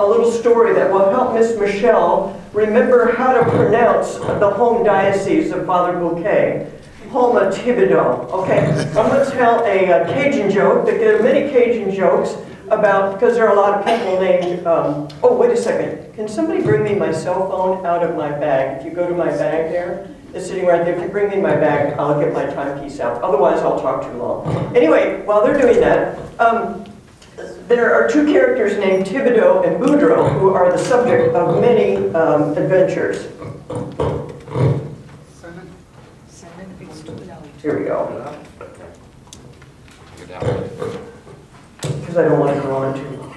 a little story that will help Miss Michelle remember how to pronounce the home diocese of Father Bouquet. Houma-Thibodaux, okay? I'm going to tell a, a Cajun joke. There are many Cajun jokes about, because there are a lot of people named, um, oh, wait a second. Can somebody bring me my cell phone out of my bag? If you go to my bag there, it's sitting right there. If you bring me my bag, I'll get my timepiece out. Otherwise, I'll talk too long. Anyway, while they're doing that, um, there are two characters named Thibodeau and Boudreaux who are the subject of many um, adventures. Here we go. Because I don't want to go on too long.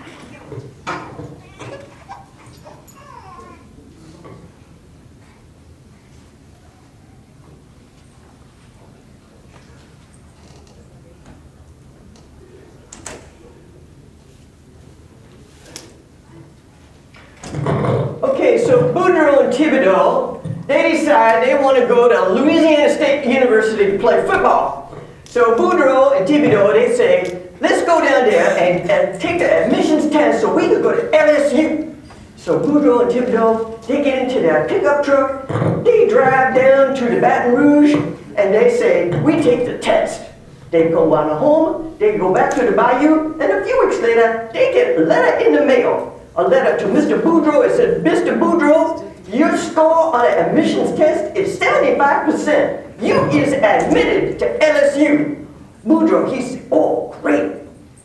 Okay, so Boudreaux and Thibodeau, they decide they want to go to Louisiana State University to play football. So Boudreaux and Thibodeau, they say, let's go down there and, and take the admissions test so we can go to LSU. So Boudreaux and Thibodeau, they get into their pickup truck, they drive down to the Baton Rouge, and they say, we take the test. They go on home, they go back to the bayou, and a few weeks later, they get a letter in the mail. A letter to Mr. Boudreaux. It said, Mr. Boudreaux, your score on an admissions test is 75%. You is admitted to LSU. Boudreaux, he said, oh, great.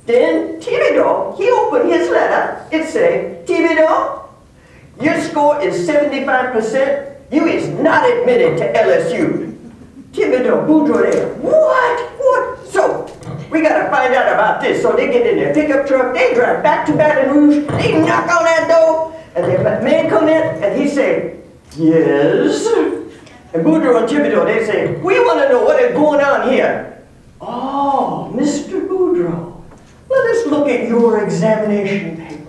Then Thibodeau, he opened his letter. It said, Thibodeau, your score is 75%. You is not admitted to LSU. Thibodeau, Boudreaux there, what? What? So, we gotta find out about this. So they get in their pickup truck, they drive back to Baton Rouge, they knock on that door, and the man come in, and he say, yes. And Boudreaux and Thibodeau, they say, we want to know what is going on here. Oh, Mr. Boudreaux, let us look at your examination paper.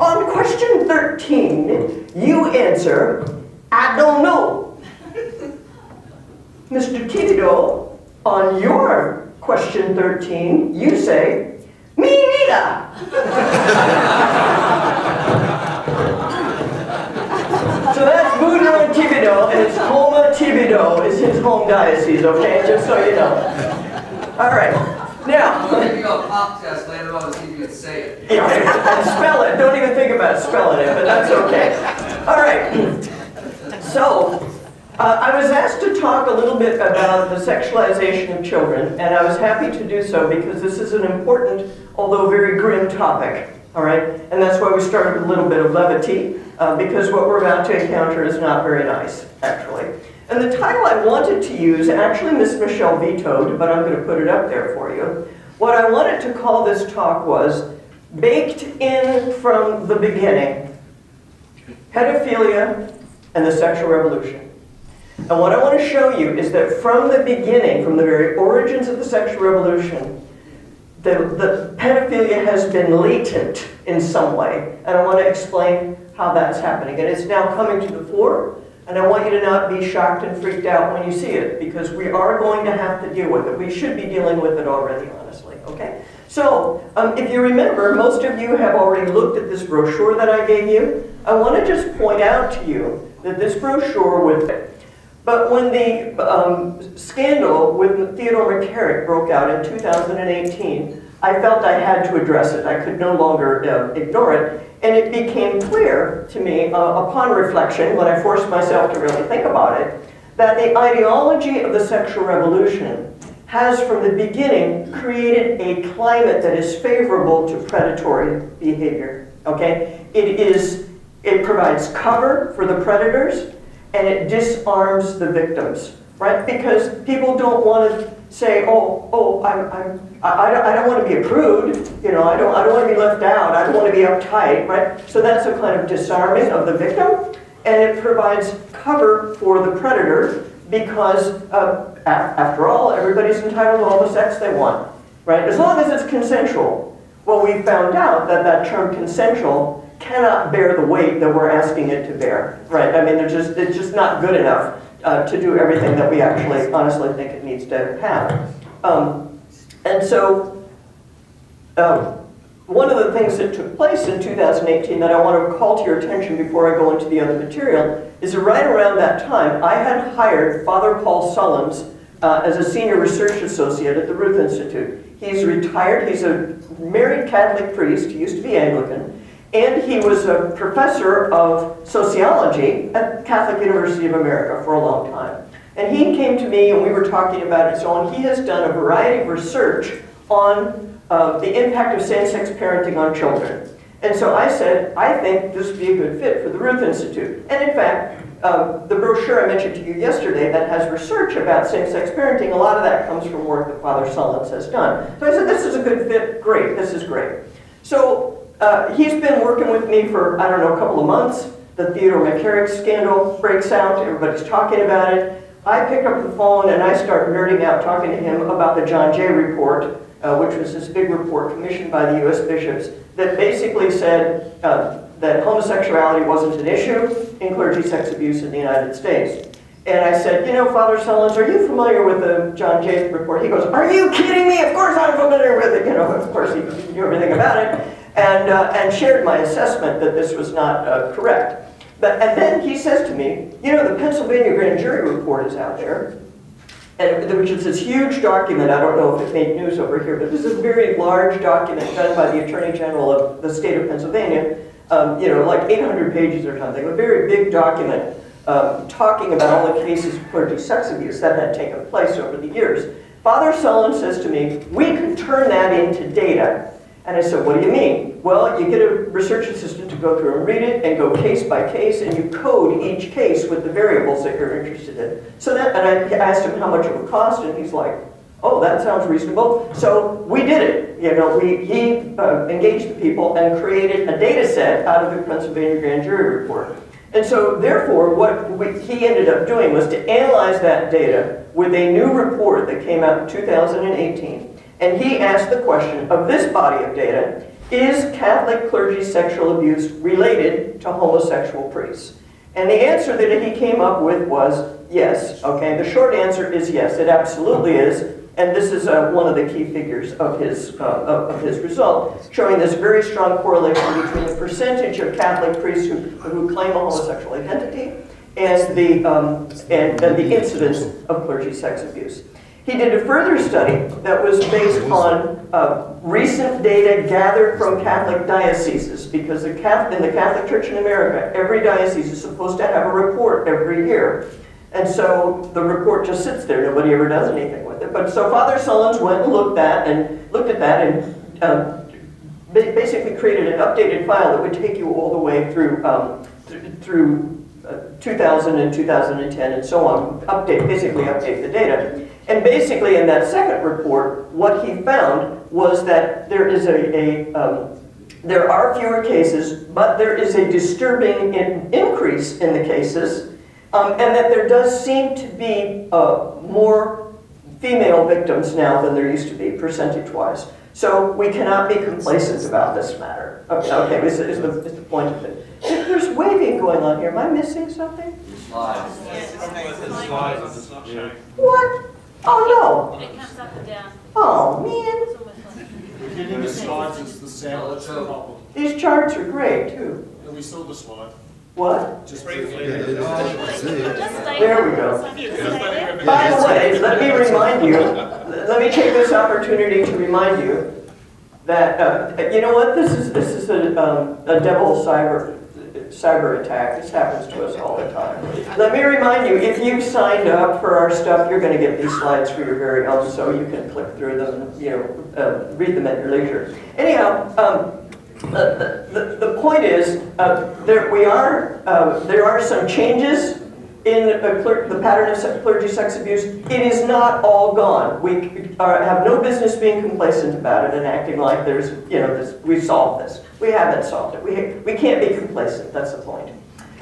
On question 13, you answer, I don't know. Mr. Thibodeau, on your question 13, you say, me neither. so that's Boudreaux and Thibodeau, and it's Houma-Thibodaux is his home diocese, okay? Just so you know. All right. Now. We'll give you a pop test later on to see if you can say it. And spell it. Don't even think about spelling it, but that's okay. All right. So, uh, I was asked to talk a little bit about the sexualization of children, and I was happy to do so because this is an important, although very grim topic. All right, and that's why we started with a little bit of levity, uh, because what we're about to encounter is not very nice, actually. And the title I wanted to use, actually Miss Michelle vetoed, but I'm going to put it up there for you. What I wanted to call this talk was Baked in from the Beginning, Pedophilia and the Sexual Revolution. And what I want to show you is that from the beginning, from the very origins of the sexual revolution, the, the pedophilia has been latent in some way. And I want to explain how that's happening. And it's now coming to the fore. And I want you to not be shocked and freaked out when you see it, because we are going to have to deal with it. We should be dealing with it already, honestly, okay? So, um, if you remember, most of you have already looked at this brochure that I gave you. I want to just point out to you that this brochure with but when the um, scandal with Theodore McCarrick broke out in 2018, I felt I had to address it. I could no longer uh, ignore it. And it became clear to me, uh, upon reflection, when I forced myself to really think about it, that the ideology of the sexual revolution has from the beginning created a climate that is favorable to predatory behavior. Okay? It is, it provides cover for the predators, and it disarms the victims, right? Because people don't want to say, oh, oh, I'm, I'm, I, don't, I don't want to be a prude, you know, I don't, I don't want to be left out, I don't want to be uptight, right? So that's a kind of disarming of the victim, and it provides cover for the predator because, uh, after all, everybody's entitled to all the sex they want, right? As long as it's consensual. Well, we found out that that term consensual cannot bear the weight that we're asking it to bear, right? I mean, they're just, it's just not good enough uh, to do everything that we actually honestly think it needs to have. Um, and so, um, one of the things that took place in 2018 that I want to call to your attention before I go into the other material is that right around that time, I had hired Father Paul Sullins uh, as a senior research associate at the Ruth Institute. He's retired, he's a married Catholic priest, he used to be Anglican, and he was a professor of sociology at Catholic University of America for a long time. And he came to me and we were talking about it so on. He has done a variety of research on uh, the impact of same-sex parenting on children. And so I said, I think this would be a good fit for the Ruth Institute. And in fact, uh, the brochure I mentioned to you yesterday that has research about same-sex parenting, a lot of that comes from work that Father Sullins has done. So I said, this is a good fit, great, this is great. So uh, he's been working with me for, I don't know, a couple of months. The Theodore McCarrick scandal breaks out, everybody's talking about it. I pick up the phone and I start nerding out talking to him about the John Jay report, uh, which was this big report commissioned by the U.S. bishops that basically said uh, that homosexuality wasn't an issue in clergy sex abuse in the United States. And I said, you know, Father Sullins, are you familiar with the John Jay report? He goes, are you kidding me? Of course I'm familiar with it. You know, of course he knew everything about it. And, uh, and shared my assessment that this was not uh, correct. But, and then he says to me, you know, the Pennsylvania grand jury report is out there and, which is this huge document. I don't know if it made news over here, but this is a very large document done by the Attorney General of the state of Pennsylvania. Um, you know, like 800 pages or something, a very big document um, talking about all the cases of clergy sex abuse that had taken place over the years. Father Sullins says to me, we can turn that into data and I said, what do you mean? Well, you get a research assistant to go through and read it and go case by case and you code each case with the variables that you're interested in. So that, and I asked him how much it would cost and he's like, oh, that sounds reasonable. So we did it. You know, we, he uh, engaged the people and created a data set out of the Pennsylvania grand jury report. And so therefore, what we, he ended up doing was to analyze that data with a new report that came out in 2018 and he asked the question of this body of data, is Catholic clergy sexual abuse related to homosexual priests? And the answer that he came up with was yes. Okay, the short answer is yes, it absolutely is. And this is uh, one of the key figures of his, uh, of his result, showing this very strong correlation between the percentage of Catholic priests who, who claim a homosexual identity and the, um, and, and the incidence of clergy sex abuse. He did a further study that was based on uh, recent data gathered from Catholic dioceses, because the Catholic, in the Catholic Church in America, every diocese is supposed to have a report every year. And so the report just sits there. Nobody ever does anything with it. But so Father Sullins went and looked at and looked at that and um, basically created an updated file that would take you all the way through um, th through uh, 2000 and 2010 and so on. Update basically update the data. And basically in that second report, what he found was that there is a, a um, there are fewer cases, but there is a disturbing in increase in the cases, um, and that there does seem to be uh, more female victims now than there used to be, percentage-wise. So we cannot be complacent about this matter. Okay, okay is, is, the, is the point of it. There's waving going on here. Am I missing something? Slides. What? Oh, no. It comes up and down. Oh, man. So much fun. Getting the slides is the sound problem. These charts are great, too. And we saw the slide. What? Just briefly. Just stay There we go. Just stay there. By the way, let me remind you, let me take this opportunity to remind you that, uh, you know what, this is, this is a, um, a devil cyber, cyber attack. This happens to us all the time. Let me remind you, if you signed up for our stuff, you're going to get these slides for your very own, so you can click through them, you know, uh, read them at your leisure. Anyhow, um, the, the, point is, uh, there we are, uh, there are some changes in the pattern of clergy sex abuse. It is not all gone. We are, have no business being complacent about it and acting like there's, you know, this, we've solved this. We haven't solved it. We, we can't be complacent, that's the point.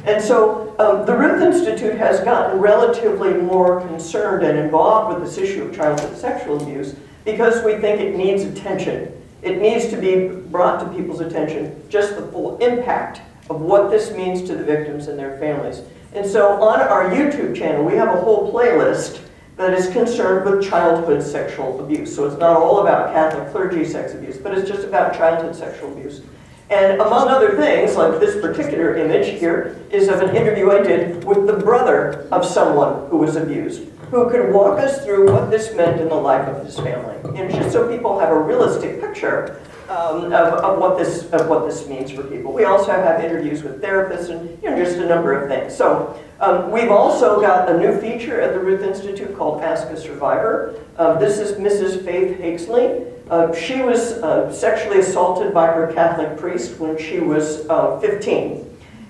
And so um, the Ruth Institute has gotten relatively more concerned and involved with this issue of childhood sexual abuse because we think it needs attention. It needs to be brought to people's attention, just the full impact of what this means to the victims and their families. And so on our YouTube channel, we have a whole playlist that is concerned with childhood sexual abuse. So it's not all about Catholic clergy sex abuse, but it's just about childhood sexual abuse. And among other things, like this particular image here, is of an interview I did with the brother of someone who was abused, who could walk us through what this meant in the life of his family. And just so people have a realistic picture um, of, of, what this, of what this means for people. We also have interviews with therapists and you know, just a number of things. So um, we've also got a new feature at the Ruth Institute called Ask a Survivor. Uh, this is Mrs. Faith Hakesley. Uh, she was uh, sexually assaulted by her Catholic priest when she was uh, 15.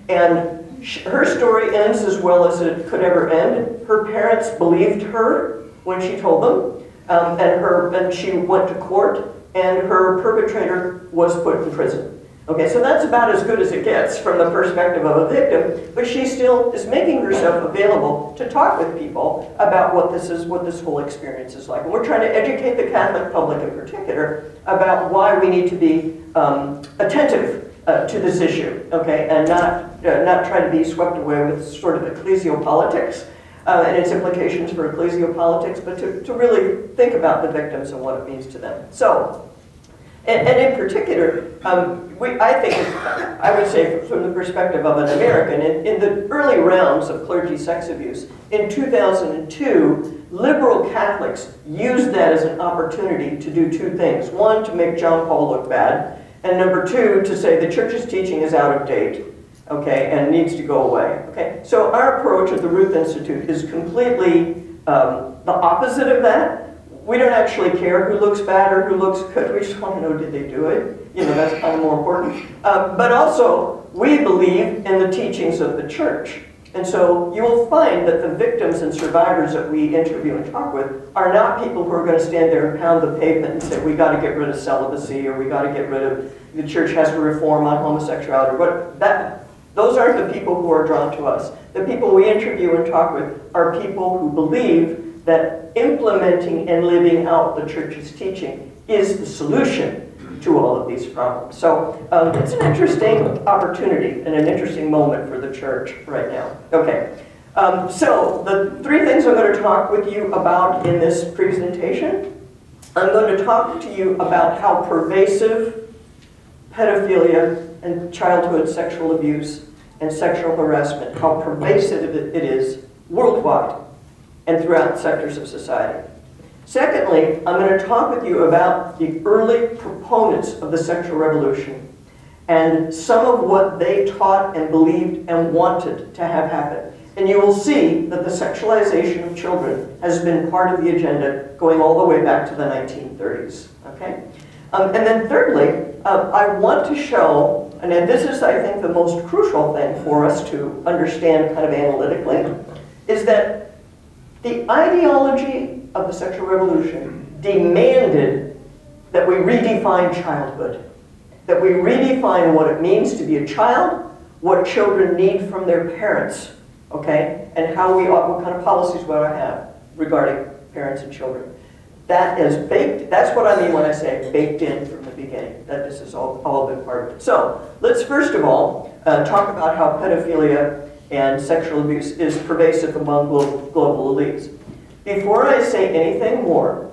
And she, her story ends as well as it could ever end. Her parents believed her when she told them, um, and, her, and she went to court and her perpetrator was put in prison. Okay, so that's about as good as it gets from the perspective of a victim, but she still is making herself available to talk with people about what this is, what this whole experience is like. And we're trying to educate the Catholic public in particular about why we need to be um, attentive uh, to this issue, okay, and not, uh, not try to be swept away with sort of ecclesiopolitics uh, and its implications for ecclesiopolitics, but to, to really think about the victims and what it means to them. So, and, and in particular, um, we, I think, I would say from the perspective of an American, in, in the early rounds of clergy sex abuse, in 2002, liberal Catholics used that as an opportunity to do two things. One, to make John Paul look bad, and number two, to say the church's teaching is out of date, okay, and needs to go away, okay? So our approach at the Ruth Institute is completely um, the opposite of that, we don't actually care who looks bad or who looks good. We just want to know, did they do it? You know, that's kind of more important. Um, but also, we believe in the teachings of the church. And so you will find that the victims and survivors that we interview and talk with are not people who are going to stand there and pound the pavement and say, we got to get rid of celibacy or we got to get rid of, the church has to reform on homosexuality. But that, those aren't the people who are drawn to us. The people we interview and talk with are people who believe that implementing and living out the church's teaching is the solution to all of these problems. So um, it's an interesting opportunity and an interesting moment for the church right now. Okay, um, so the three things I'm going to talk with you about in this presentation. I'm going to talk to you about how pervasive pedophilia and childhood sexual abuse and sexual harassment, how pervasive it is worldwide and throughout sectors of society. Secondly, I'm going to talk with you about the early proponents of the sexual revolution and some of what they taught and believed and wanted to have happen. And you will see that the sexualization of children has been part of the agenda going all the way back to the 1930s. Okay? Um, and then thirdly, uh, I want to show, and this is, I think, the most crucial thing for us to understand kind of analytically, is that the ideology of the sexual revolution demanded that we redefine childhood, that we redefine what it means to be a child, what children need from their parents, okay, and how we ought, what kind of policies we ought to have regarding parents and children. That is baked, that's what I mean when I say baked in from the beginning, that this has all, all been part of it. So, let's first of all uh, talk about how pedophilia and sexual abuse is pervasive among global, global elites. Before I say anything more,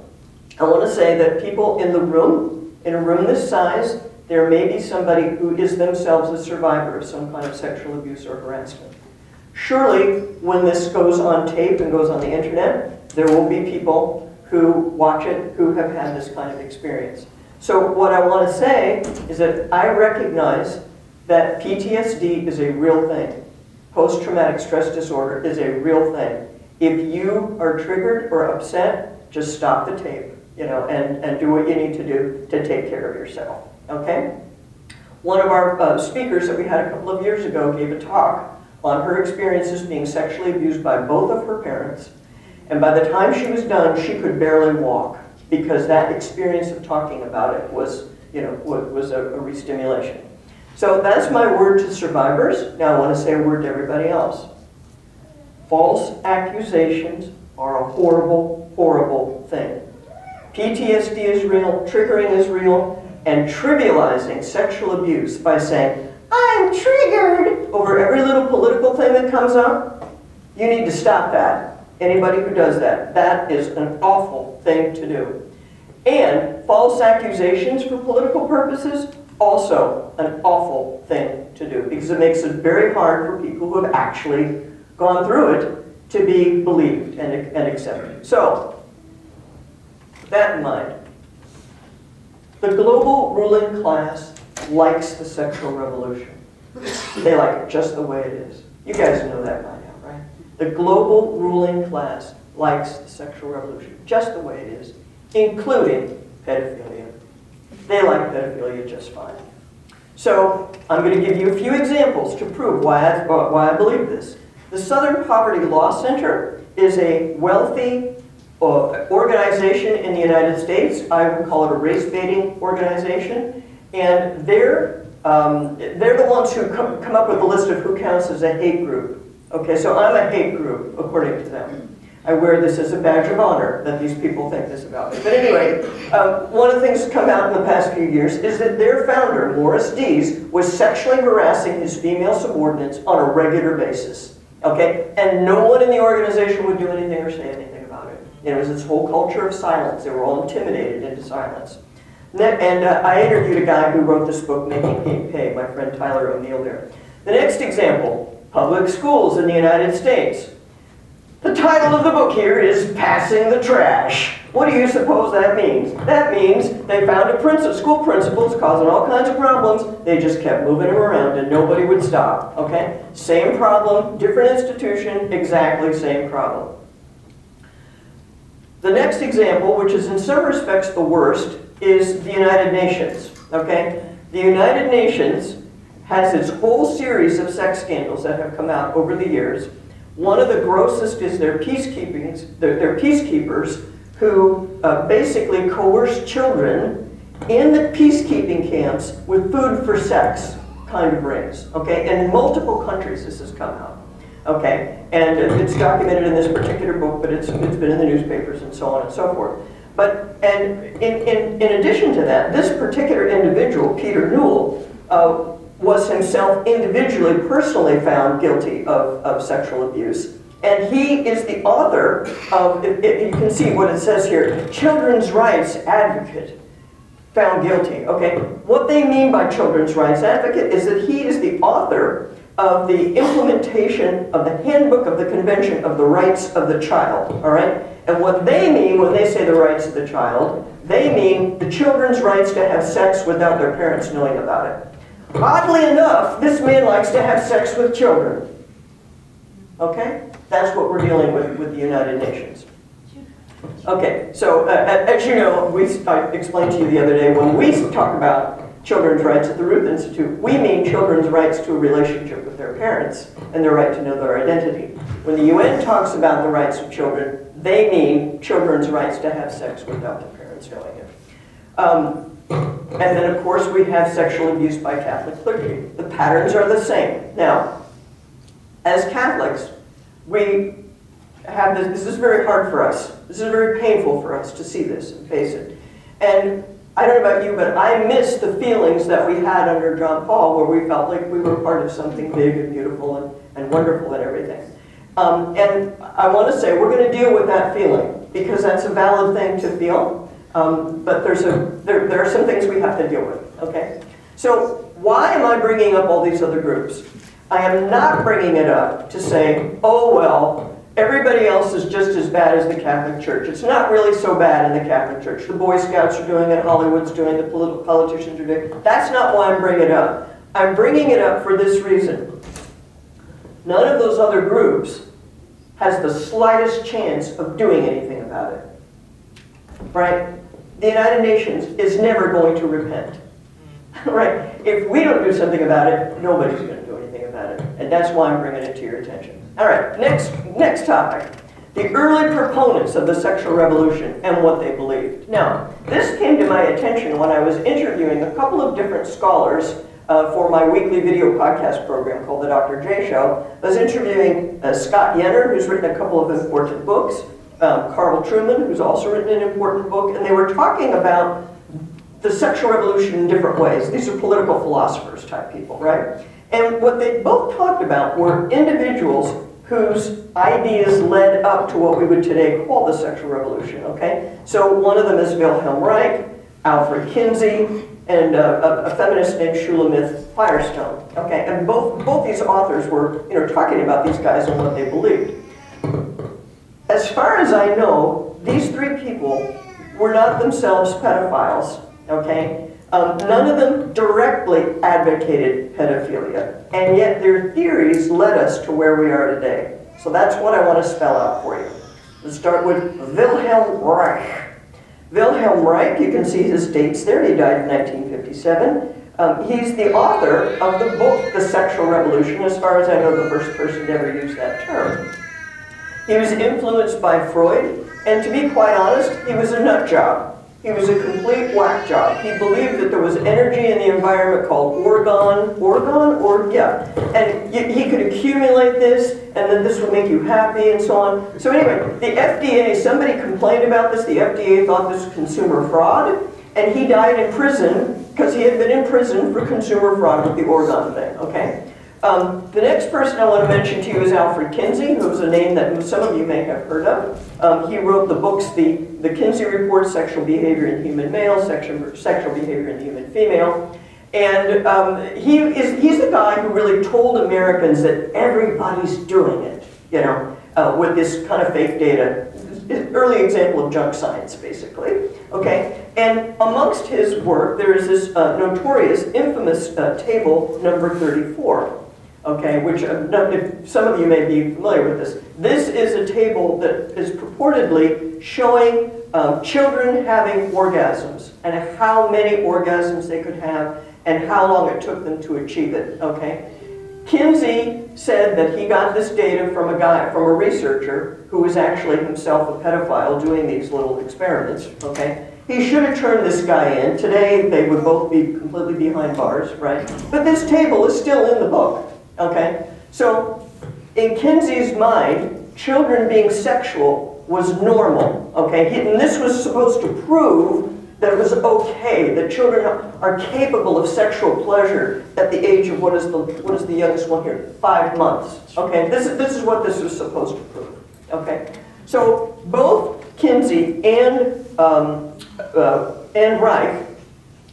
I want to say that people in the room, in a room this size, there may be somebody who is themselves a survivor of some kind of sexual abuse or harassment. Surely, when this goes on tape and goes on the internet, there will be people who watch it who have had this kind of experience. So what I want to say is that I recognize that PTSD is a real thing post-traumatic stress disorder is a real thing. If you are triggered or upset, just stop the tape, you know, and, and do what you need to do to take care of yourself, okay? One of our uh, speakers that we had a couple of years ago gave a talk on her experiences being sexually abused by both of her parents. And by the time she was done, she could barely walk because that experience of talking about it was, you know, was a, a restimulation. So that's my word to survivors. Now I want to say a word to everybody else. False accusations are a horrible, horrible thing. PTSD is real, triggering is real, and trivializing sexual abuse by saying, I'm triggered over every little political thing that comes up, you need to stop that. Anybody who does that, that is an awful thing to do. And false accusations for political purposes, also an awful thing to do because it makes it very hard for people who have actually gone through it to be believed and, and accepted. So, with that in mind, the global ruling class likes the sexual revolution. They like it just the way it is. You guys know that by now, right? The global ruling class likes the sexual revolution just the way it is, including pedophilia. They like pedophilia just fine. So I'm going to give you a few examples to prove why I, why I believe this. The Southern Poverty Law Center is a wealthy uh, organization in the United States. I would call it a race baiting organization. And they're, um, they're the ones who come, come up with a list of who counts as a hate group. Okay, so I'm a hate group, according to them. I wear this as a badge of honor that these people think this about me. But anyway, um, one of the things that's come out in the past few years is that their founder, Morris Dees, was sexually harassing his female subordinates on a regular basis. Okay? And no one in the organization would do anything or say anything about it. It was this whole culture of silence. They were all intimidated into silence. And uh, I interviewed a guy who wrote this book, Making Hate Pay, my friend Tyler O'Neill there. The next example, public schools in the United States. The title of the book here is Passing the Trash. What do you suppose that means? That means they found a principal, school principals causing all kinds of problems. They just kept moving them around and nobody would stop, okay? Same problem, different institution, exactly same problem. The next example, which is in some respects the worst, is the United Nations, okay? The United Nations has its whole series of sex scandals that have come out over the years. One of the grossest is their peacekeeping, their, their peacekeepers who uh, basically coerce children in the peacekeeping camps with food for sex kind of rings. Okay, and in multiple countries this has come out. Okay, and it's documented in this particular book, but it's, it's been in the newspapers and so on and so forth. But, and in, in, in addition to that, this particular individual, Peter Newell, uh, was himself individually, personally found guilty of, of sexual abuse. And he is the author of, you can see what it says here, children's rights advocate found guilty. Okay, what they mean by children's rights advocate is that he is the author of the implementation of the handbook of the Convention of the Rights of the Child. All right, and what they mean when they say the rights of the child, they mean the children's rights to have sex without their parents knowing about it. Oddly enough, this man likes to have sex with children. Okay? That's what we're dealing with with the United Nations. Okay, so uh, as you know, we, I explained to you the other day, when we talk about children's rights at the Ruth Institute, we mean children's rights to a relationship with their parents and their right to know their identity. When the UN talks about the rights of children, they mean children's rights to have sex without their parents knowing it. Um, and then, of course, we have sexual abuse by Catholic clergy. The patterns are the same. Now, as Catholics, we have this, this is very hard for us. This is very painful for us to see this and face it. And I don't know about you, but I miss the feelings that we had under John Paul where we felt like we were part of something big and beautiful and, and wonderful and everything. Um, and I want to say we're going to deal with that feeling because that's a valid thing to feel. Um, but there's a, there, there are some things we have to deal with, okay? So why am I bringing up all these other groups? I am not bringing it up to say, oh, well, everybody else is just as bad as the Catholic Church. It's not really so bad in the Catholic Church. The Boy Scouts are doing it, Hollywood's doing it, the political politicians are doing it. That's not why I'm bringing it up. I'm bringing it up for this reason. None of those other groups has the slightest chance of doing anything about it. Right? The United Nations is never going to repent. right? If we don't do something about it, nobody's going to do anything about it. And that's why I'm bringing it to your attention. All right, next, next topic. The early proponents of the sexual revolution and what they believed. Now, this came to my attention when I was interviewing a couple of different scholars uh, for my weekly video podcast program called The Dr. J Show. I was interviewing uh, Scott Yenor, who's written a couple of important books, um, Carl Trueman, who's also written an important book, and they were talking about the sexual revolution in different ways. These are political philosophers type people, right? And what they both talked about were individuals whose ideas led up to what we would today call the sexual revolution, okay? So one of them is Wilhelm Reich, Alfred Kinsey, and a, a feminist named Shulamith Firestone, okay? And both, both these authors were, you know, talking about these guys and what they believed. As far as I know, these three people were not themselves pedophiles, okay? Um, none of them directly advocated pedophilia, and yet their theories led us to where we are today. So that's what I want to spell out for you. Let's start with Wilhelm Reich. Wilhelm Reich, you can see his dates there, he died in 1957. Um, he's the author of the book, The Sexual Revolution, as far as I know, the first person to ever use that term. He was influenced by Freud, and to be quite honest, he was a nut job. He was a complete whack job. He believed that there was energy in the environment called orgone, orgone, or yeah, and he could accumulate this, and then this would make you happy, and so on. So anyway, the FDA, somebody complained about this. The FDA thought this was consumer fraud, and he died in prison because he had been in prison for consumer fraud with the orgone thing. Okay. Um, the next person I want to mention to you is Alfred Kinsey, who's a name that some of you may have heard of. Um, he wrote the books, the, the Kinsey Report, Sexual Behavior in Human Male, Sexual, Sexual Behavior in Human Female. And um, he is, he's the guy who really told Americans that everybody's doing it, you know, uh, with this kind of fake data. Early example of junk science, basically. Okay, and amongst his work, there is this uh, notorious, infamous uh, table number 34 okay, which uh, some of you may be familiar with this. This is a table that is purportedly showing um, children having orgasms and how many orgasms they could have and how long it took them to achieve it, okay? Kinsey said that he got this data from a guy, from a researcher who was actually himself a pedophile doing these little experiments, okay? He should have turned this guy in. Today, they would both be completely behind bars, right? But this table is still in the book, Okay? So, in Kinsey's mind, children being sexual was normal. Okay? And this was supposed to prove that it was okay, that children are capable of sexual pleasure at the age of, what is the, what is the youngest one here? Five months. Okay? This, is, this is what this was supposed to prove. Okay? So, both Kinsey and, um, uh, and Reich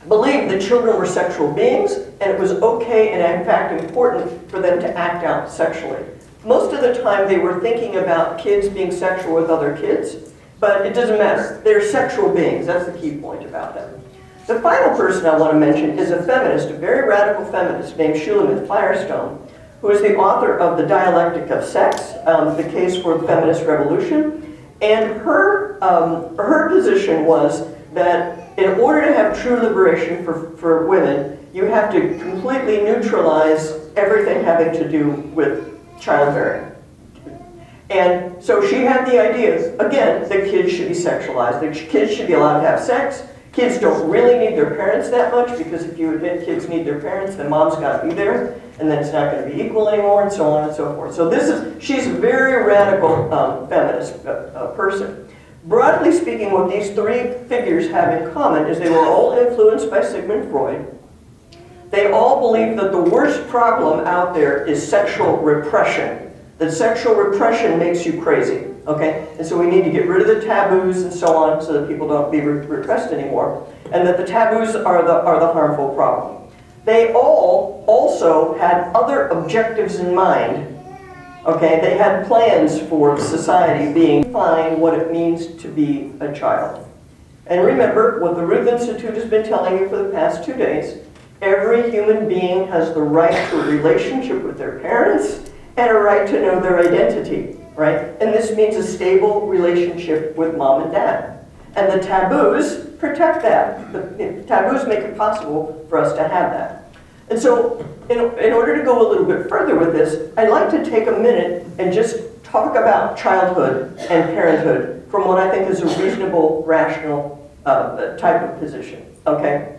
believed that children were sexual beings and it was okay and in fact important for them to act out sexually. Most of the time they were thinking about kids being sexual with other kids, but it doesn't matter. They're sexual beings. That's the key point about them. The final person I want to mention is a feminist, a very radical feminist named Shulamith Firestone, who is the author of The Dialectic of Sex, um, the case for the feminist revolution. And her, um, her position was that in order to have true liberation for, for women, you have to completely neutralize everything having to do with childbearing. And so she had the ideas, again, that kids should be sexualized, that kids should be allowed to have sex. Kids don't really need their parents that much because if you admit kids need their parents, then mom's got to be there, and then it's not going to be equal anymore, and so on and so forth. So this is, she's a very radical um, feminist uh, uh, person. Broadly speaking, what these three figures have in common is they were all influenced by Sigmund Freud. They all believe that the worst problem out there is sexual repression. That sexual repression makes you crazy, okay? And so we need to get rid of the taboos and so on so that people don't be re repressed anymore. And that the taboos are the, are the harmful problem. They all also had other objectives in mind Okay, they had plans for society being define what it means to be a child. And remember what the Ruth Institute has been telling you for the past two days. Every human being has the right to a relationship with their parents and a right to know their identity, right? And this means a stable relationship with mom and dad. And the taboos protect that. The taboos make it possible for us to have that. And so, in, in order to go a little bit further with this, I'd like to take a minute and just talk about childhood and parenthood from what I think is a reasonable, rational uh, type of position. Okay?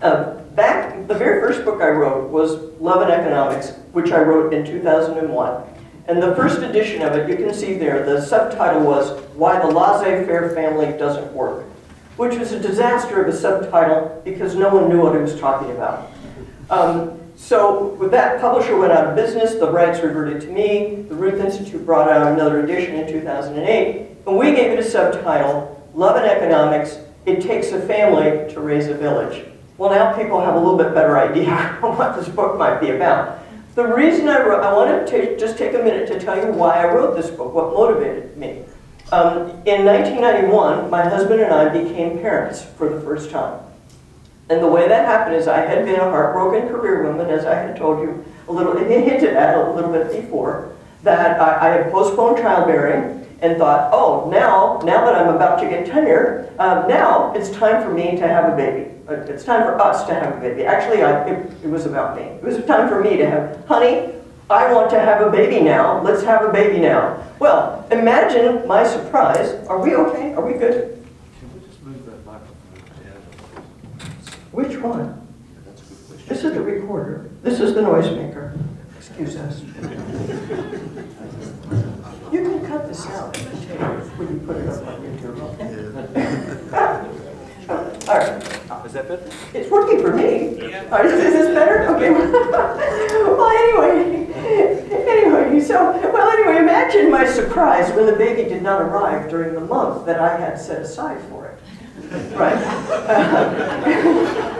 Uh, back, the very first book I wrote was Love and Economics, which I wrote in 2001. And the first edition of it, you can see there, the subtitle was Why the Laissez-Faire Family Doesn't Work, which was a disaster of a subtitle because no one knew what it was talking about. Um, so with that publisher went out of business, the rights reverted to me, the Ruth Institute brought out another edition in 2008, and we gave it a subtitle, Love and Economics, It Takes a Family to Raise a Village. Well, now people have a little bit better idea of what this book might be about. The reason I wrote, I want to just take a minute to tell you why I wrote this book, what motivated me. Um, in 1991, my husband and I became parents for the first time. And the way that happened is I had been a heartbroken career woman, as I had told you a little, hinted at a little bit before, that I, I had postponed childbearing and thought, oh, now, now that I'm about to get tenure, um, now it's time for me to have a baby. Uh, It's time for us to have a baby. Actually, I, it, it was about me. It was time for me to have, honey, I want to have a baby now. Let's have a baby now. Well, imagine my surprise. Are we okay? Are we good? Can we just move that microphone down? Which one? That's a good question. This is the recorder. This is the noisemaker. Excuse us. You can cut this out when you put it up on YouTube, okay? All right. Is that better? It's working for me. All right, is this better? Okay. well, anyway, anyway, so, well, anyway, imagine my surprise when the baby did not arrive during the month that I had set aside for it. Right?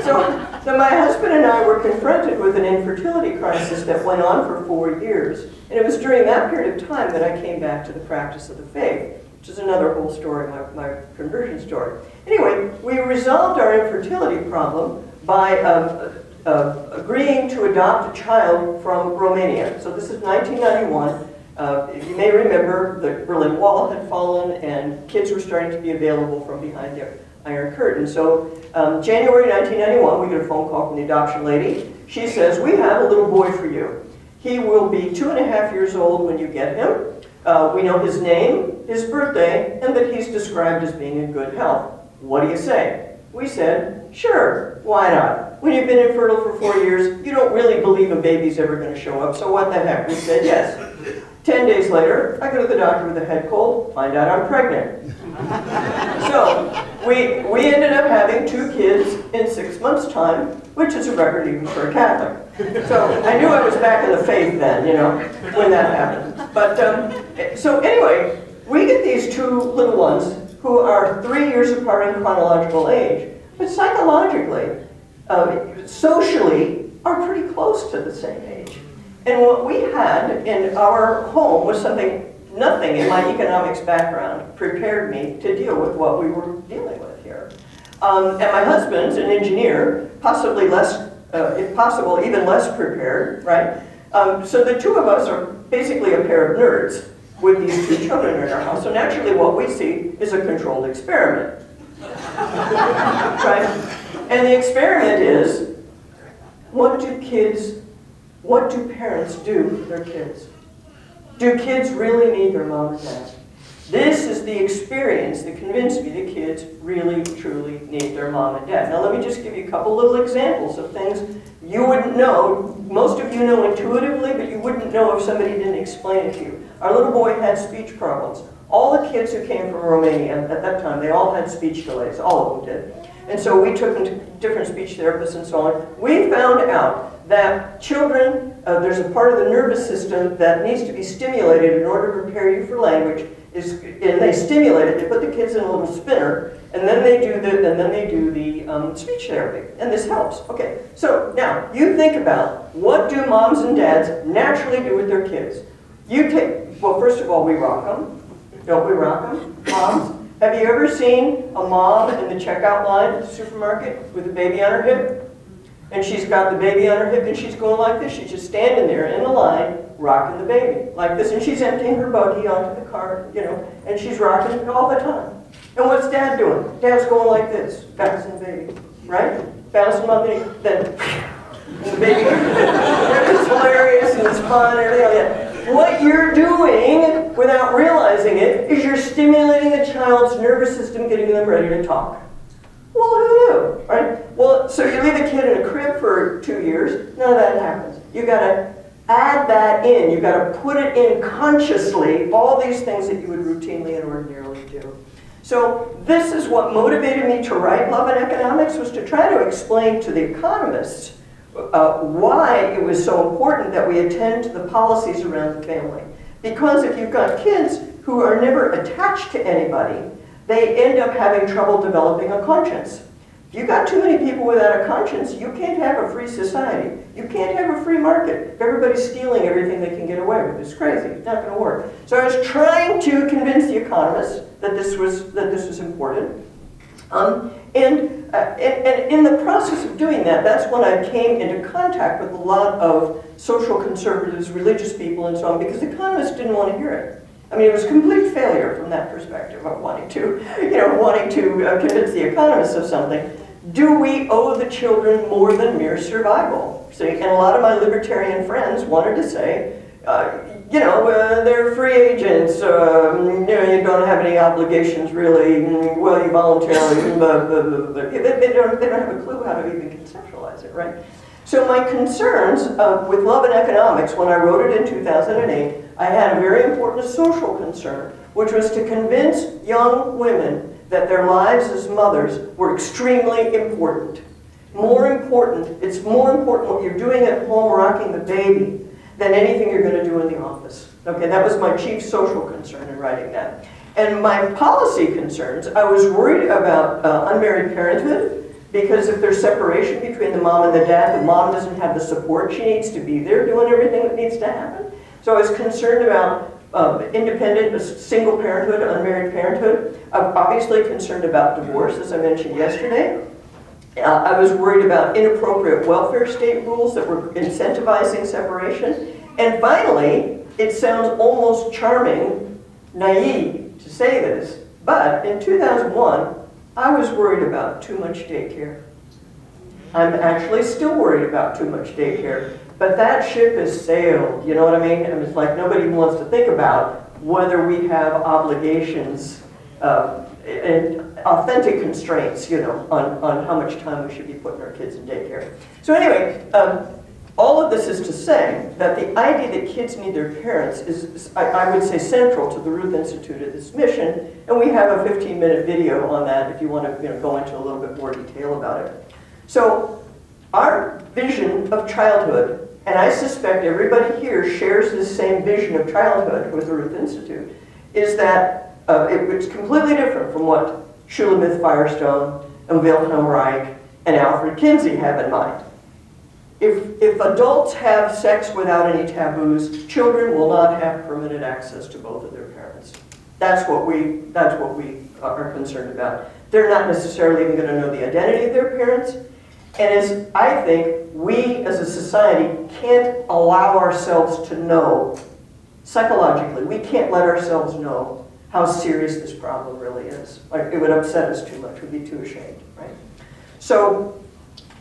so, so my husband and I were confronted with an infertility crisis that went on for four years. And it was during that period of time that I came back to the practice of the faith, which is another whole story, my, my conversion story. Anyway, we resolved our infertility problem by um, uh, agreeing to adopt a child from Romania. So this is 1991. Uh, you may remember the Berlin Wall had fallen and kids were starting to be available from behind the Iron Curtain. So um, January 1991, we get a phone call from the adoption lady. She says, we have a little boy for you. He will be two and a half years old when you get him. Uh, we know his name, his birthday, and that he's described as being in good health. What do you say? We said, sure, why not? When you've been infertile for four years, you don't really believe a baby's ever going to show up, so what the heck? We said yes. Ten days later, I go to the doctor with a head cold, find out I'm pregnant. so we, we ended up having two kids in six months' time, which is a record even for a Catholic. So I knew I was back in the faith then, you know, when that happened. But um, so anyway, we get these two little ones who are three years apart in chronological age, but psychologically, uh, socially, are pretty close to the same age. And what we had in our home was something, nothing in my economics background prepared me to deal with what we were dealing with here. Um, and my husband's an engineer, possibly less, uh, if possible, even less prepared, right? Um, so the two of us are basically a pair of nerds with these two children in our house. So naturally what we see is a controlled experiment. right? And the experiment is, what do kids, what do parents do for their kids? Do kids really need their mom and dad? This is the experience that convinced me that kids really, truly need their mom and dad. Now let me just give you a couple little examples of things you wouldn't know. Most of you know intuitively, but you wouldn't know if somebody didn't explain it to you. Our little boy had speech problems. All the kids who came from Romania at that time, they all had speech delays. All of them did. And so we took them to different speech therapists and so on. We found out that children, uh, there's a part of the nervous system that needs to be stimulated in order to prepare you for language. Is, and they stimulate it. They put the kids in a little spinner, and then they do the and then they do the um, speech therapy, and this helps. Okay, so now you think about what do moms and dads naturally do with their kids? You take well, first of all, we rock them. Don't we rock them, moms? Have you ever seen a mom in the checkout line at the supermarket with a baby on her hip? And she's got the baby on her hip and she's going like this. She's just standing there in the line, rocking the baby like this. And she's emptying her buggy onto the car, you know, and she's rocking it all the time. And what's dad doing? Dad's going like this, bouncing the baby, right? Bouncing him then the baby. it's hilarious and it's fun and everything like that. What you're doing without realizing it is you're stimulating the child's nervous system, getting them ready to talk. Well, who knew, right? Well, so you leave a kid in a crib for two years, none of that happens. You gotta add that in. You gotta put it in consciously, all these things that you would routinely and ordinarily do. So this is what motivated me to write Love and Economics, was to try to explain to the economists uh, why it was so important that we attend to the policies around the family. Because if you've got kids who are never attached to anybody, they end up having trouble developing a conscience. If you've got too many people without a conscience, you can't have a free society. You can't have a free market. If everybody's stealing everything they can get away with, it's crazy. It's not going to work. So I was trying to convince the economists that this was, that this was important. Um, and, uh, and, and in the process of doing that, that's when I came into contact with a lot of social conservatives, religious people, and so on, because the economists didn't want to hear it. I mean, it was complete failure from that perspective of wanting to, you know, wanting to uh, convince the economists of something. Do we owe the children more than mere survival? See, and a lot of my libertarian friends wanted to say, uh, you know, uh, they're free agents, um, you know, you don't have any obligations really, mm, well, you voluntarily, blah, blah, blah, they, don't, they don't have a clue how to even conceptualize it, right? So my concerns uh, with love and economics, when I wrote it in 2008, I had a very important social concern, which was to convince young women that their lives as mothers were extremely important. More important, it's more important what you're doing at home rocking the baby than anything you're going to do in the office. Okay, that was my chief social concern in writing that. And my policy concerns, I was worried about uh, unmarried parenthood because if there's separation between the mom and the dad, the mom doesn't have the support she needs to be there doing everything that needs to happen. So I was concerned about um, independent, single parenthood, unmarried parenthood. I'm obviously concerned about divorce, as I mentioned yesterday. Uh, I was worried about inappropriate welfare state rules that were incentivizing separation. And finally, it sounds almost charming, naive to say this, but in 2001, I was worried about too much daycare. I'm actually still worried about too much daycare, but that ship has sailed, you know what I mean? It's like nobody wants to think about whether we have obligations uh, and authentic constraints, you know, on, on how much time we should be putting our kids in daycare. So anyway, um, all of this is to say that the idea that kids need their parents is, I, would say, central to the Ruth Institute of this mission, and we have a 15-minute video on that if you want to you know, go into a little bit more detail about it. So our vision of childhood, and I suspect everybody here shares this same vision of childhood with the Ruth Institute, is that uh, it, it's completely different from what Shulamith Firestone and Wilhelm Reich and Alfred Kinsey have in mind. If, if adults have sex without any taboos, children will not have permanent access to both of their parents. That's what we, that's what we are concerned about. They're not necessarily even going to know the identity of their parents. And as I think we as a society can't allow ourselves to know psychologically, we can't let ourselves know how serious this problem really is. Like, it would upset us too much. We'd be too ashamed, right? So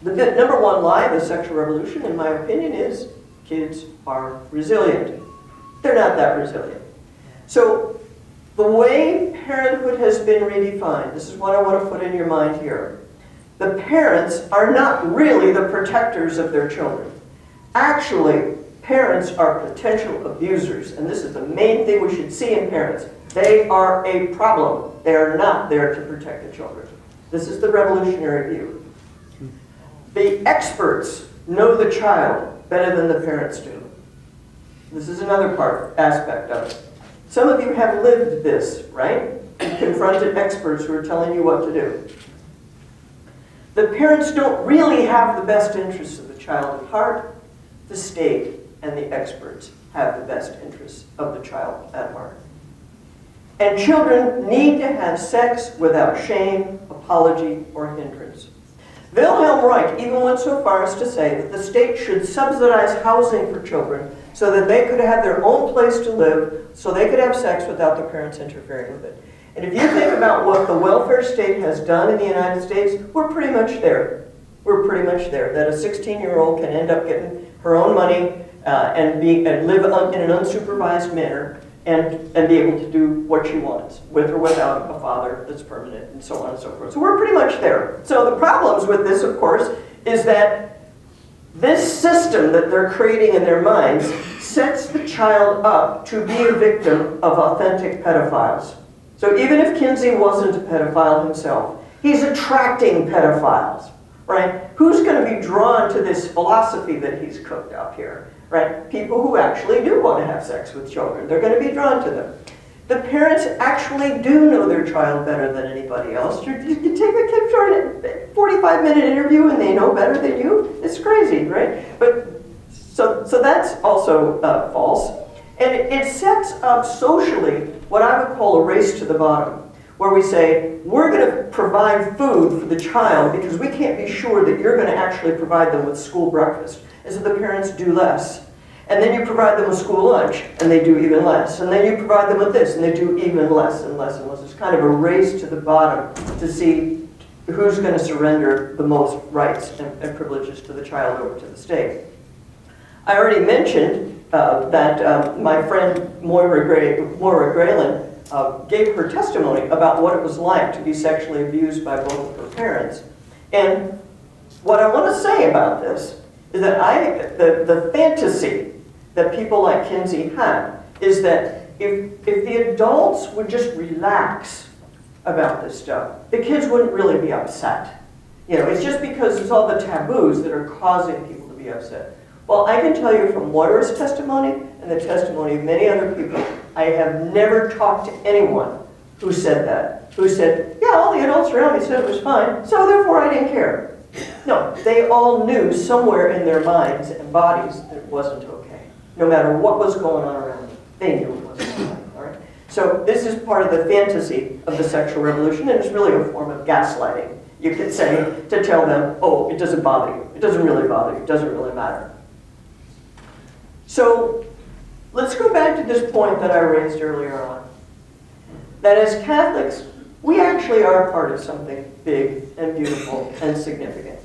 the number one lie of the sexual revolution, in my opinion, is kids are resilient. They're not that resilient. So the way parenthood has been redefined, this is what I want to put in your mind here. The parents are not really the protectors of their children. Actually, parents are potential abusers, and this is the main thing we should see in parents. They are a problem. They are not there to protect the children. This is the revolutionary view. The experts know the child better than the parents do. This is another part, aspect of it. Some of you have lived this, right? Confronted experts who are telling you what to do. The parents don't really have the best interests of the child at heart. The state and the experts have the best interests of the child at heart. And children need to have sex without shame, apology, or hindrance. Wilhelm Reich even went so far as to say that the state should subsidize housing for children so that they could have their own place to live, so they could have sex without the parents interfering with it. And if you think about what the welfare state has done in the United States, we're pretty much there. We're pretty much there. That a 16-year-old can end up getting her own money uh, and, be, and live in an unsupervised manner and, and be able to do what she wants, with or without a father that's permanent, and so on and so forth. So we're pretty much there. So the problems with this, of course, is that this system that they're creating in their minds sets the child up to be a victim of authentic pedophiles. So even if Kinsey wasn't a pedophile himself, he's attracting pedophiles. right? Who's going to be drawn to this philosophy that he's cooked up here, right? People who actually do want to have sex with children. They're going to be drawn to them. The parents actually do know their child better than anybody else. You, you take a kid for a 45 minute interview and they know better than you. It's crazy, right? But so, so that's also uh, false. And it, it sets up socially what I would call a race to the bottom, where we say, we're going to provide food for the child because we can't be sure that you're going to actually provide them with school breakfast. And so the parents do less. And then you provide them with school lunch, and they do even less. And then you provide them with this, and they do even less and less and less. It's kind of a race to the bottom to see who's going to surrender the most rights and, and privileges to the child over to the state. I already mentioned uh, that uh, my friend Moira, Gray, Moira Greyland uh, gave her testimony about what it was like to be sexually abused by both of her parents. And what I want to say about this is that I, the, the fantasy that people like Kinsey had is that if, if the adults would just relax about this stuff, the kids wouldn't really be upset. You know, it's just because it's all the taboos that are causing people to be upset. Well, I can tell you from Moira's testimony and the testimony of many other people, I have never talked to anyone who said that, who said, yeah, all the adults around me said it was fine, so therefore I didn't care. No, they all knew somewhere in their minds and bodies that it wasn't okay. No matter what was going on around them, they knew it wasn't okay. All right? So this is part of the fantasy of the sexual revolution, and it's really a form of gaslighting. You could say to tell them, oh, it doesn't bother you. It doesn't really bother you. It doesn't really matter. So let's go back to this point that I raised earlier on. That as Catholics, we actually are part of something big and beautiful and significant.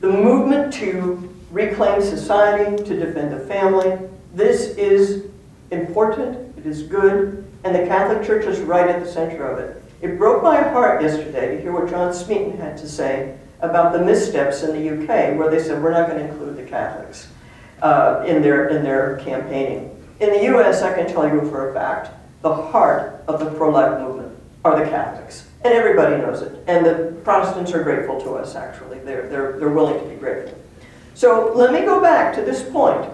The movement to reclaim society, to defend the family, this is important, it is good, and the Catholic Church is right at the center of it. It broke my heart yesterday to hear what John Smeaton had to say about the missteps in the UK, where they said we're not going to include the Catholics uh, in, their, in their campaigning. In the US, I can tell you for a fact, the heart of the pro-life movement are the Catholics. And everybody knows it. And the Protestants are grateful to us, actually. They're, they're, they're willing to be grateful. So let me go back to this point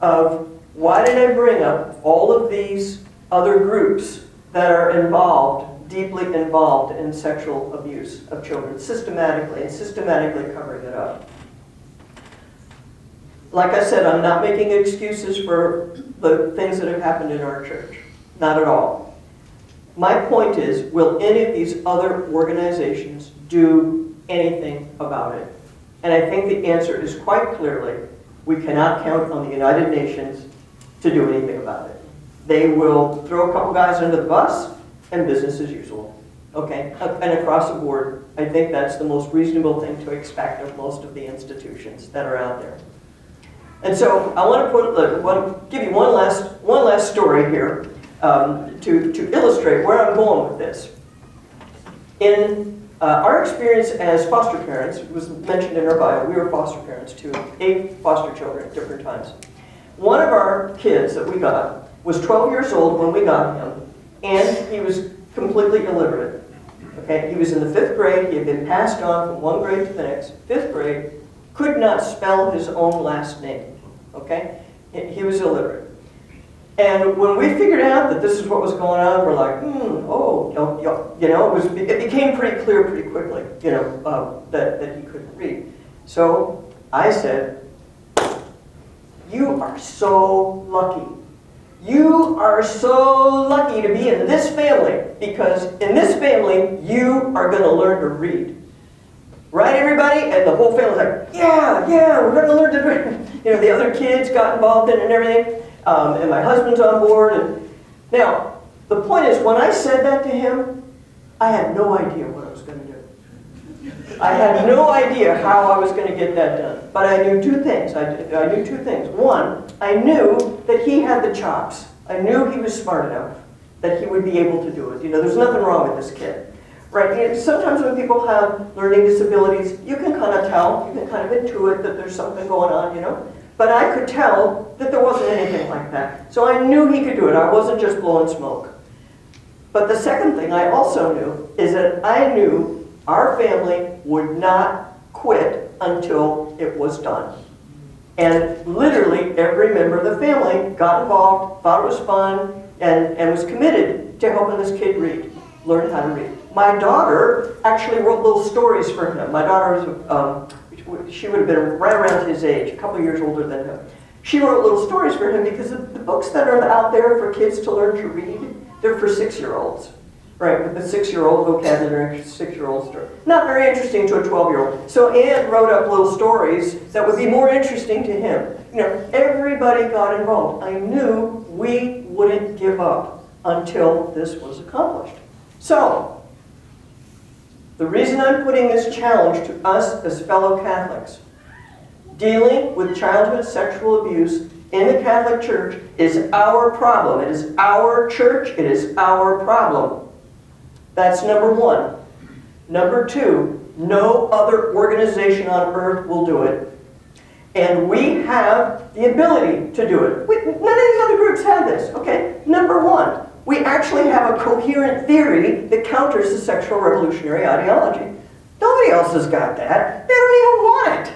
of why did I bring up all of these other groups that are involved, deeply involved in sexual abuse of children, systematically, and systematically covering it up. Like I said, I'm not making excuses for the things that have happened in our church. Not at all. My point is, will any of these other organizations do anything about it? And I think the answer is quite clearly, we cannot count on the United Nations to do anything about it. They will throw a couple guys under the bus and business as usual. Okay? And across the board, I think that's the most reasonable thing to expect of most of the institutions that are out there. And so I want to put, to give you one last, one last story here um, to, to illustrate where I'm going with this. In uh, our experience as foster parents was mentioned in our bio. We were foster parents to eight foster children at different times. One of our kids that we got was 12 years old when we got him, and he was completely illiterate. Okay, he was in the fifth grade. He had been passed on from one grade to the next. Fifth grade, could not spell his own last name. Okay, he was illiterate. And when we figured out that this is what was going on, we're like, hmm, oh, you know, it, was, it became pretty clear pretty quickly, you know, uh, that, that he couldn't read. So I said, you are so lucky. You are so lucky to be in this family because in this family, you are going to learn to read. Right, everybody? And the whole family's like, yeah, yeah, we're going to learn to read. You know, the other kids got involved in it and everything um, and my husband's on board. And now, the point is, when I said that to him, I had no idea what I was going to do. I had no idea how I was going to get that done. But I knew two things. I, I knew two things. One, I knew that he had the chops. I knew he was smart enough that he would be able to do it. You know, there's nothing wrong with this kid. Right? and sometimes when people have learning disabilities, you can kind of tell, you can kind of intuit that there's something going on, you know. But I could tell that there wasn't anything like that. So I knew he could do it. I wasn't just blowing smoke. But the second thing I also knew is that I knew our family would not quit until it was done. And literally every member of the family got involved, thought it was fun, and, and was committed to helping this kid read, learn how to read. My daughter actually wrote little stories for him. My daughter was, um, she would have been right around his age, a couple years older than him. She wrote little stories for him because the, books that are out there for kids to learn to read, they're for six-year-olds. Right, with the six-year-old vocabulary, six-year-old story. Not very interesting to a 12-year-old. So Anne wrote up little stories that would be more interesting to him. You know, everybody got involved. I knew we wouldn't give up until this was accomplished. So, the reason I'm putting this challenge to us as fellow Catholics, dealing with childhood sexual abuse in the Catholic Church is our problem. It is our church, it is our problem. That's number one. Number two, no other organization on earth will do it. And we have the ability to do it. We, none of these other groups have this, okay? Number one, we actually have a coherent theory that counters the sexual revolutionary ideology. Nobody else has got that. They don't even want it,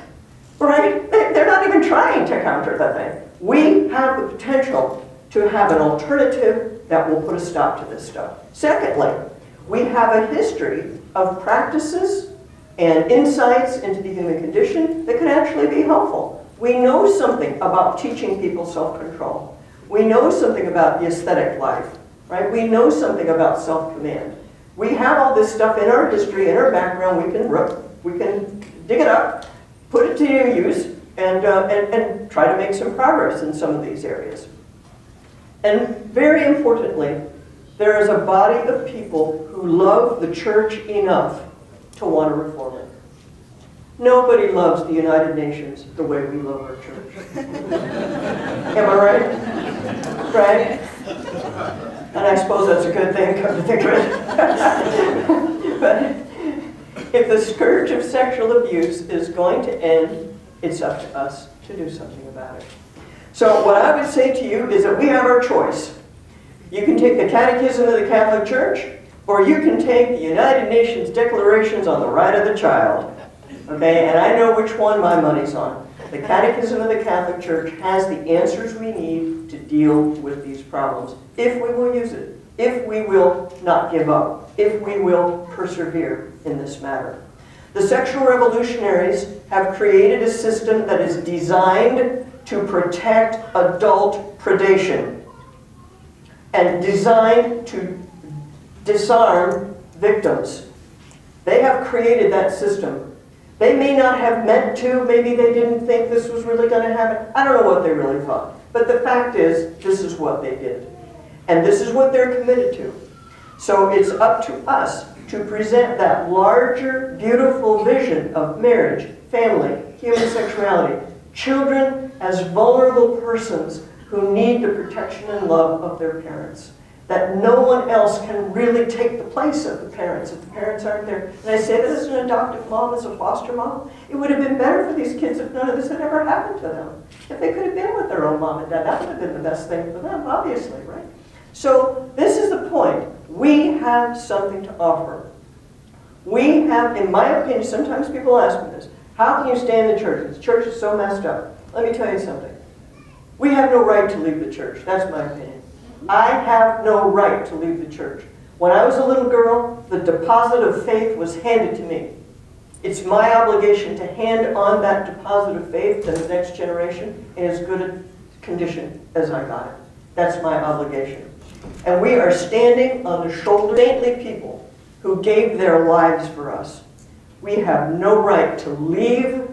right? They're not even trying to counter the thing. We have the potential to have an alternative that will put a stop to this stuff. Secondly, we have a history of practices and insights into the human condition that can actually be helpful. We know something about teaching people self-control. We know something about the aesthetic life, right? We know something about self-command. We have all this stuff in our history, in our background. We can we can dig it up, put it to your use, and, uh, and, and try to make some progress in some of these areas. And very importantly, there is a body of people who love the church enough to want to reform it. Nobody loves the United Nations the way we love our church. Am I right? Right? And I suppose that's a good thing, come to think of it. but if the scourge of sexual abuse is going to end, it's up to us to do something about it. So what I would say to you is that we have our choice. You can take the Catechism of the Catholic Church, or you can take the United Nations Declarations on the Right of the Child. Okay, and I know which one my money's on. The Catechism of the Catholic Church has the answers we need to deal with these problems, if we will use it, if we will not give up, if we will persevere in this matter. The sexual revolutionaries have created a system that is designed to protect adult predation and designed to disarm victims. They have created that system. They may not have meant to, maybe they didn't think this was really going to happen. I don't know what they really thought. But the fact is, this is what they did. And this is what they're committed to. So it's up to us to present that larger, beautiful vision of marriage, family, human sexuality, children as vulnerable persons who need the protection and love of their parents. That no one else can really take the place of the parents if the parents aren't there. And I say that as an adoptive mom, as a foster mom. It would have been better for these kids if none of this had ever happened to them. If they could have been with their own mom and dad, that would have been the best thing for them, obviously, right? So this is the point. We have something to offer. We have, in my opinion, sometimes people ask me this, how can you stay in the church? The church is so messed up. Let me tell you something. We have no right to leave the church. That's my opinion. I have no right to leave the church. When I was a little girl, the deposit of faith was handed to me. It's my obligation to hand on that deposit of faith to the next generation in as good a condition as I got it. That's my obligation. And we are standing on the shoulders of saintly people who gave their lives for us. We have no right to leave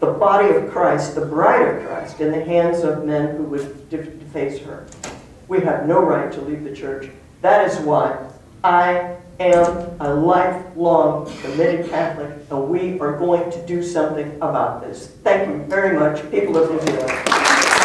the body of Christ, the bride of Christ, in the hands of men who would deface her. We have no right to leave the church. That is why I am a lifelong committed Catholic, and we are going to do something about this. Thank you very much, people of New Zealand.